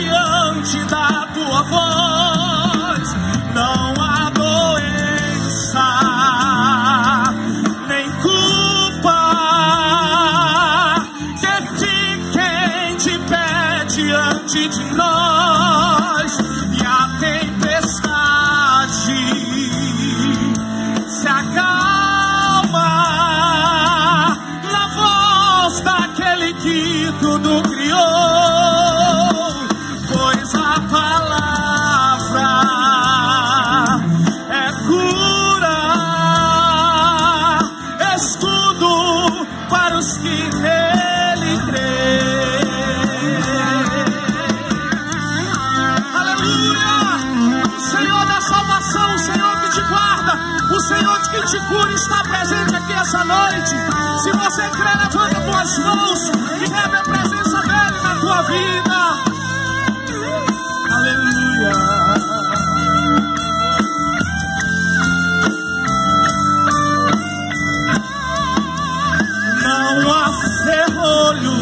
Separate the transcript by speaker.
Speaker 1: a tua voz. Não há doença, nem culpa que fiquem de pé diante de nós. E a tempestade se acalma na voz daquele que tudo os que nele creem. Aleluia! O Senhor da salvação, o Senhor que te guarda, o Senhor que te cura está presente aqui essa noite. Se você crê, levanta tuas mãos e leve a presença dele na tua vida. all you.